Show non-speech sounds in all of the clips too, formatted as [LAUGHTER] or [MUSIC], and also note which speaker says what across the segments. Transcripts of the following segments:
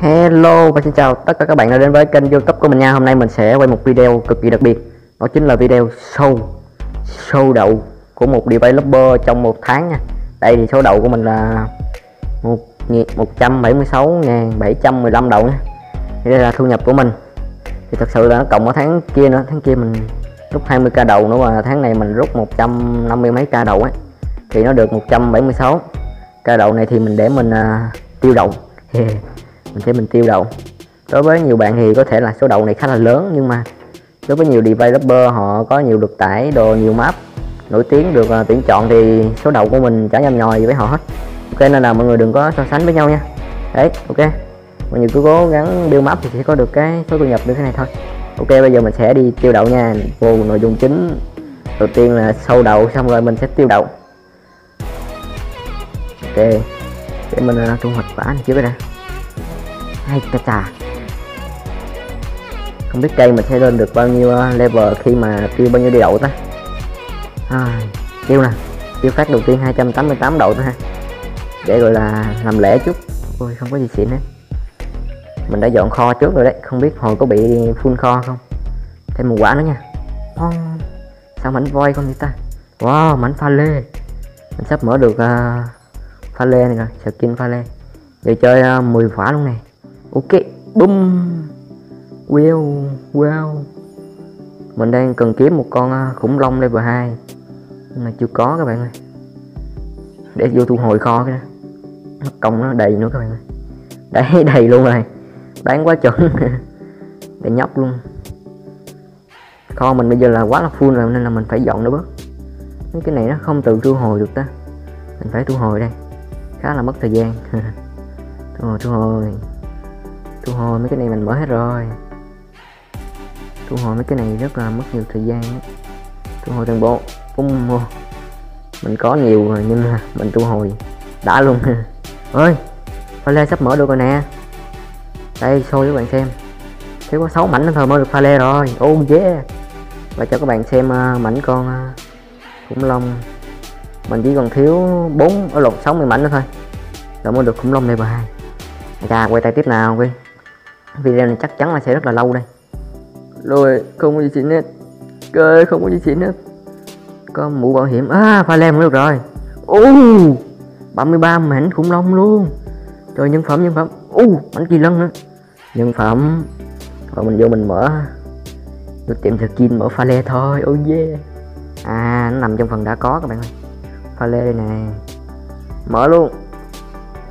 Speaker 1: Hello và xin chào tất cả các bạn đã đến với kênh youtube của mình nha. Hôm nay mình sẽ quay một video cực kỳ đặc biệt. Đó chính là video show Show đậu của một developer trong một tháng nha. Đây thì số đậu của mình là 176.715 đậu nha. Đây là thu nhập của mình. Thì thật sự là nó cộng ở tháng kia nữa. Tháng kia mình rút 20k đầu nữa và tháng này mình rút 150 mấy k đầu ấy. Thì nó được 176 k đầu này thì mình để mình uh, tiêu đậu. [LAUGHS] mình sẽ mình tiêu đậu đối với nhiều bạn thì có thể là số đậu này khá là lớn nhưng mà đối với nhiều developer họ có nhiều được tải đồ nhiều map nổi tiếng được uh, tuyển chọn thì số đậu của mình chả nhầm nhòi gì với họ hết. Ok nên là mọi người đừng có so sánh với nhau nha. Đấy ok. Mọi người cứ cố gắng build map thì sẽ có được cái số thu nhập như thế này thôi. Ok bây giờ mình sẽ đi tiêu đậu nha. Vô nội dung chính. Đầu tiên là sâu đậu xong rồi mình sẽ tiêu đậu ok. Để mình uh, thu hoạch quả này trước đã hay cà chà không biết cây mình sẽ lên được bao nhiêu ờ, level khi mà tiêu bao nhiêu đi đậu ta. À, tiêu nè. Tiêu phát đầu tiên 288 đậu thôi ha. Để gọi là làm lễ chút. Ôi không có gì xịn hết. Mình đã dọn kho trước rồi đấy. Không biết hồi có bị full kho không? Thêm một quả nữa nha. Pong. sao mảnh voi không vậy ta? Wow mảnh pha lê. Mình sắp mở được uh, pha lê này rồi. Skin pha lê. Giờ chơi ờ, uh, 10 quả luôn này ok, bum. Wow wow mình đang cần kiếm một con à, khủng long level 2 nhưng mà chưa có các bạn ơi. Để vô thu hồi kho cái đó. Mất công nó đầy nữa các bạn ơi. Đấy, [LAUGHS] đầy luôn rồi. Đáng quá chuẩn [LAUGHS] để nhóc luôn. Kho mình bây giờ là quá là full rồi, nên là mình phải dọn nó bớt. Mấy cái này nó không tự thu hồi được ta. Mình phải thu hồi đây. Khá là mất thời gian. [LAUGHS] Thu hồi thu hồi thu hồi mấy cái này mình mở hết rồi. Thu hồi mấy cái này rất là mất nhiều thời gian ấy. thu hồi toàn bộ. Bung mua mình có nhiều rồi nhưng mà mình thu hồi đã luôn. [LAUGHS] Ơi pha lê sắp mở được rồi nè. Đây show cho các bạn xem. Thiếu có 6 mảnh nữa thôi mới được pha lê rồi. Oh yeah và cho các bạn xem uh, mảnh con uh, khủng long. Mình chỉ còn thiếu 4 ở à, lột 60 mảnh nữa thôi. Là mới được khủng long level 2 Chà, quay tay tiếp nào quay video này chắc chắn là sẽ rất là lâu đây. Rồi không có gì xịn hết. Cơ không có gì xịn hết. Có mũ bảo hiểm. À pha lem được rồi. U uh, 33 mảnh khủng long luôn. Trời nhân phẩm nhân phẩm. U uh, mảnh kỳ lân nữa. Nhân phẩm. Rồi mình vô mình mở. Vô tiệm skin mở pha lê thôi. Oh yeah. À nó nằm trong phần đã có các bạn ơi. Pha lê đây nè. Mở luôn.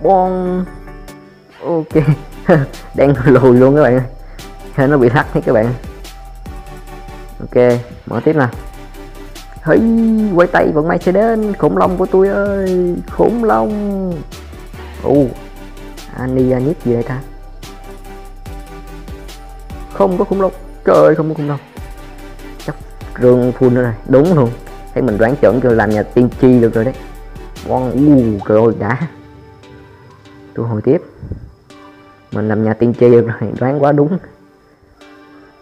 Speaker 1: Bon ok [LAUGHS] đang lùi luôn các bạn ơi. Nó bị thắt hết các bạn? Ok mở tiếp nè hí quay tay vận may sẽ đến. Khủng long của tôi ơi khủng long. U uh, anianit gì đây ta. Không có khủng long. Trời ơi không có khủng long. Chắc rương full nữa này. Đúng luôn. Thấy mình đoán chuẩn cho làm nhà tiên tri được rồi đấy. Ngon u trời ơi đã. Tôi hồi tiếp mình làm nhà tiên tri được rồi đoán quá đúng.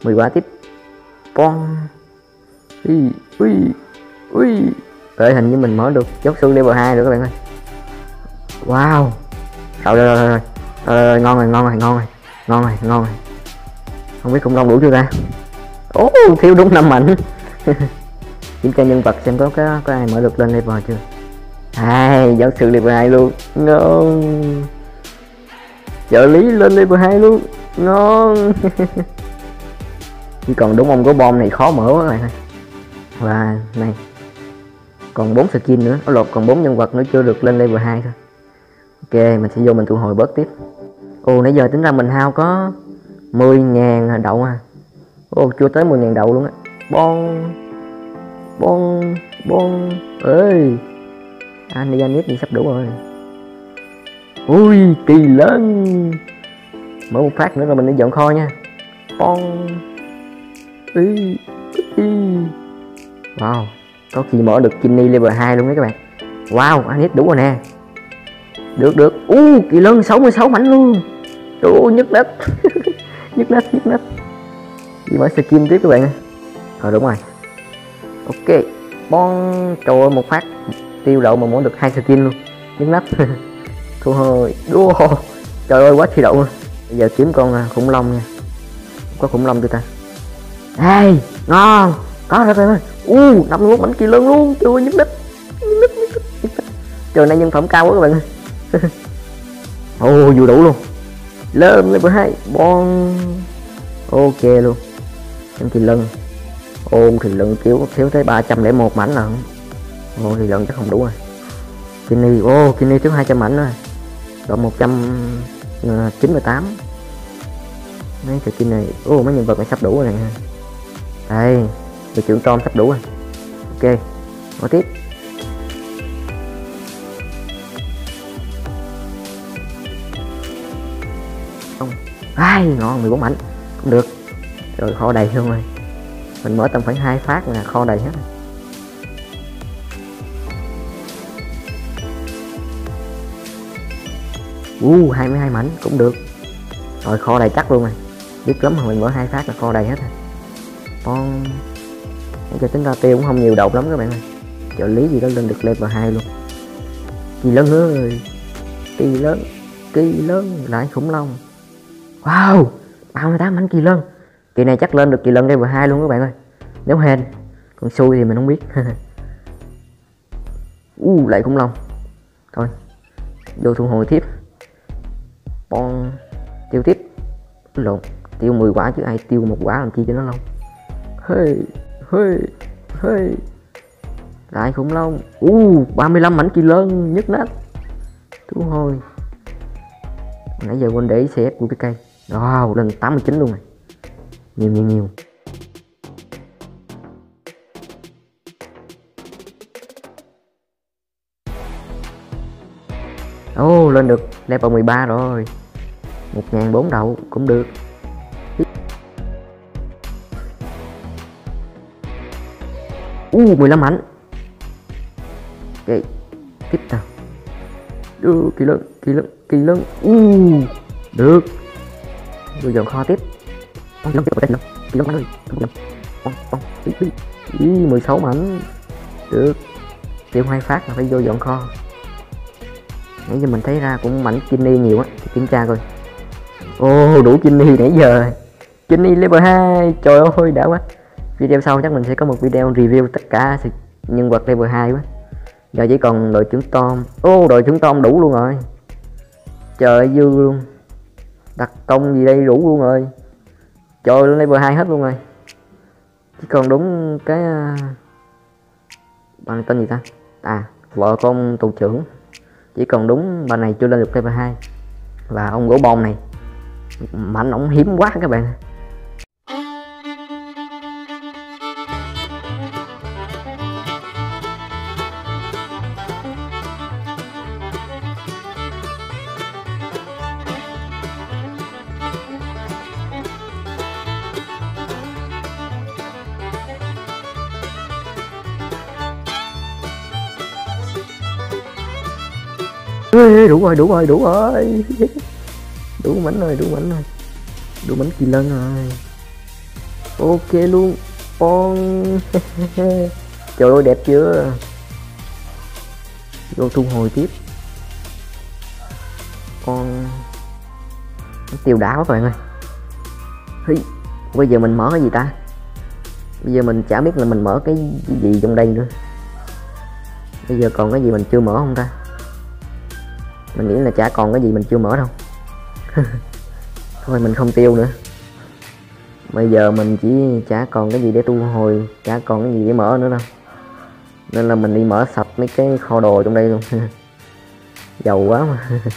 Speaker 1: 10 quả tiếp. Bon ui ui ui. Rồi hình như mình mở được chốt xương level 2 rồi các bạn ơi. Wow. Rồi rồi rồi rồi, rồi, rồi ngon rồi ngon rồi ngon rồi. Ngon rồi ngon rồi. Không biết khủng long đủ chưa ta? Ố thiếu đúng năm mảnh [LAUGHS] kiểm tra nhân vật xem có có, có ai mở được lên level chưa? Hai giáo sư level 2 luôn. Ngon trợ lý lên level 2 luôn. Ngon. [LAUGHS] Chỉ còn đúng ông có bom này khó mở các bạn ơi. Và này, còn 4 skin nữa. Nó lột còn 4 nhân vật nữa chưa được lên level 2 thôi. Ok, mình sẽ vô mình thu hồi bớt tiếp. Ồ, nãy giờ tính ra mình hao có 10.000 đậu à? Ồ, chưa tới 10.000 đậu luôn á. Bon bon bon ơi anh đi anh biết gì sắp đủ rồi ui kỳ lớn. Mở một phát nữa rồi mình đi dọn kho nha. Bon. Ý ý wow có khi mở được Ginny level 2 luôn đấy các bạn. Wow anh hết đủ rồi nè. Được được. U uh, kỳ lân 66 mảnh luôn. Trời ơi nhức đất [LAUGHS] nhức đất nhức đất đi mở skin tiếp các bạn ơi. Ờ đúng rồi. Ok. Bon. Trời ơi một phát. Tiêu đậu mà muốn được hai skin luôn. Nhức đất. [LAUGHS] thu hồi đua trời ơi, quá thi đậu bây giờ kiếm con à, khủng long nha. Có khủng long chưa ta? Hey, ngon. Có rồi rồi u, năm mươi bánh kỳ lân luôn. Chưa nhấp đích trời nay nhân phẩm cao quá các bạn ơi. [LAUGHS] Ô vừa đủ luôn. Lên level hai. Bon. Ok luôn. Em kỳ lân. Ôm thì lân thiếu thiếu tới 301 mảnh không ô thì lân chắc không đủ rồi. Kini, ô, Kini thiếu 200 mảnh rồi còn ờ, 198 mấy trò này, ô, mấy nhân vật này sắp đủ rồi nè. Đây, đội trưởng Tom sắp đủ rồi. Ok, mở tiếp. Không. Ai, ngon 14 ảnh cũng được. Rồi, kho đầy luôn rồi. Mình mở tầm khoảng hai phát là kho đầy hết. rồi. Uh 22 mảnh cũng được. Rồi kho đầy chắc luôn này. Biết lắm mà mình mở hai phát là kho đầy hết rồi. Con cho tính ra tiêu cũng không nhiều độc lắm các bạn ơi. Trợ lý gì đó lên được level 2 luôn. Kỳ lớn ơi. Kỳ lớn kỳ lớn. Lại khủng long. Wow 38 mảnh kỳ lân. Kỳ này chắc lên được kỳ lân level 2 luôn các bạn ơi. Nếu hên còn xui thì mình không biết. [LAUGHS] Uh, lại khủng long. Thôi vô thu hồi tiếp bon tiêu tiếp. Lộn tiêu 10 quả chứ ai tiêu một quả làm chi cho nó lâu. Hơi hơi hơi lại khủng long. U uh, 35 mảnh kỳ lân nhất nát thu hồi nãy giờ quên để ý của cái cây. Wow lên 89 luôn này. Nhiều nhiều nhiều. Ồ lên được level 13 rồi. 1004 đậu cũng được. U uh, 15 ảnh. Ok Tiếp nào. Đưa kỳ lớn kỳ lớn kỳ lớn U uh, Được. Rồi dọn kho tiếp. Con kỳ lớn tiếp vào đây Kỳ lớn bắn ơi Bông bông Con con Ý 16 mảnh Được. Tiêu hai phát là phải vô dọn kho nãy giờ mình thấy ra cũng mảnh Ginny nhiều á thì kiểm tra coi. Ô oh, đủ Ginny nãy giờ. Ginny level 2 trời ơi đã quá. Video sau chắc mình sẽ có một video review tất cả nhân vật level 2 quá. Giờ chỉ còn đội trưởng Tom. Ô oh, đội trưởng Tom đủ luôn rồi. Trời dư luôn. Đặc công gì đây đủ luôn rồi. Trời level 2 hết luôn rồi. Chỉ còn đúng cái à, bằng tên gì ta? À vợ con tù trưởng chỉ còn đúng bài này chưa lên được level 2 và ông gỗ bông này mạnh ổng hiếm quá các bạn Ê, đủ rồi đủ rồi đủ rồi. [LAUGHS] Đủ mảnh rồi đủ mảnh rồi. Đủ mảnh kỳ lân rồi. Ok luôn. Con. [LAUGHS] Trời ơi đẹp chưa? Vô thu hồi tiếp. Con tiêu đá quá các bạn ơi. Hi, bây giờ mình mở cái gì ta? Bây giờ mình chả biết là mình mở cái gì trong đây nữa. Bây giờ còn cái gì mình chưa mở không ta? Mình nghĩ là chả còn cái gì mình chưa mở đâu. [LAUGHS] Thôi mình không tiêu nữa. Bây giờ mình chỉ chả còn cái gì để tu hồi, chả còn cái gì để mở nữa đâu. Nên là mình đi mở sạch mấy cái kho đồ trong đây luôn. [LAUGHS] Giàu quá mà. [LAUGHS]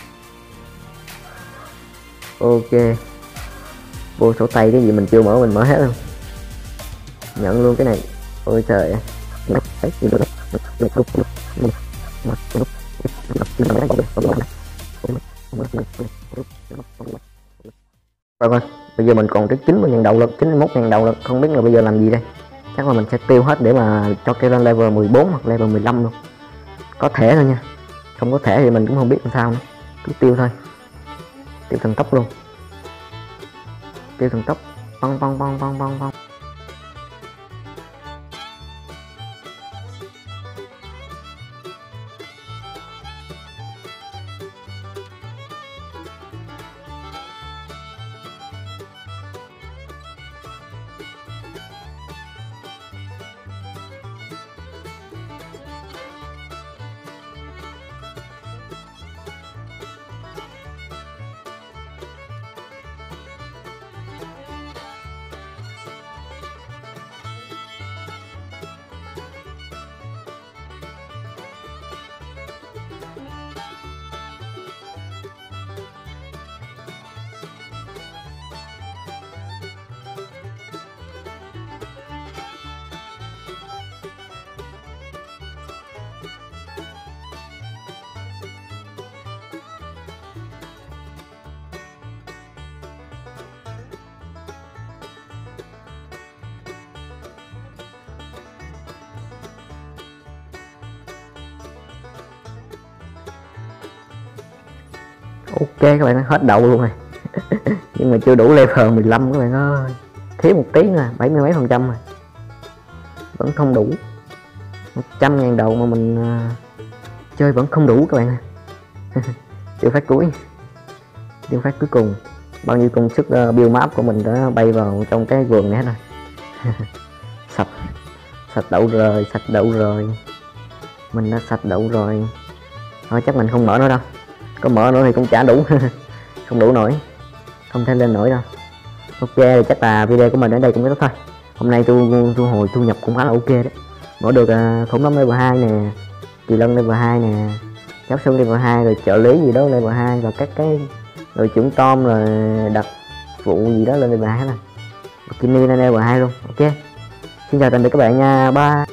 Speaker 1: Ok. Vô sổ tay cái gì mình chưa mở, mình mở hết luôn. Nhận luôn cái này. Ôi trời rồi coi, bây giờ mình còn tới 90 ngàn đầu lực 91 ngàn đầu lực. Không biết là bây giờ làm gì đây? Chắc là mình sẽ tiêu hết để mà cho cái lên level 14 hoặc level 15 luôn. Có thể thôi nha. Không có thể thì mình cũng không biết làm sao nữa. Cứ tiêu thôi. Tiêu thần tốc luôn. Tiêu thần tốc. Bong bong bong bong bong bong. Ok các bạn hết đậu luôn rồi. [LAUGHS] Nhưng mà chưa đủ level 15 các bạn ơi. Thiếu một tí nữa à, bảy mươi mấy phần trăm rồi. Vẫn không đủ. 100 ngàn đầu mà mình uh, chơi vẫn không đủ các bạn ơi. [LAUGHS] Tiêu phát cuối. Tiêu phát cuối cùng. Bao nhiêu công sức uh, build map của mình đã bay vào trong cái vườn này hết rồi. [LAUGHS] Sạch. Sạch đậu rồi sạch đậu rồi mình đã sạch đậu rồi. Thôi chắc mình không mở nữa đâu có mở nữa thì cũng chả đủ. [LAUGHS] Không đủ nổi. Không thể lên nổi đâu. Ok thì chắc là video của mình đến đây cũng kết thúc thôi. Hôm nay tôi thu hồi thu nhập cũng khá là ok đấy. Bỏ được à, uh, khủng lắm level 2 nè kỳ lân level 2 nè giáo sư level 2 rồi trợ lý gì đó level 2 và các cái rồi trưởng tom rồi đặt vụ gì đó lên level 2 hết rồi Kini lên level 2 luôn. Ok. Xin chào tạm biệt các bạn nha. Bye.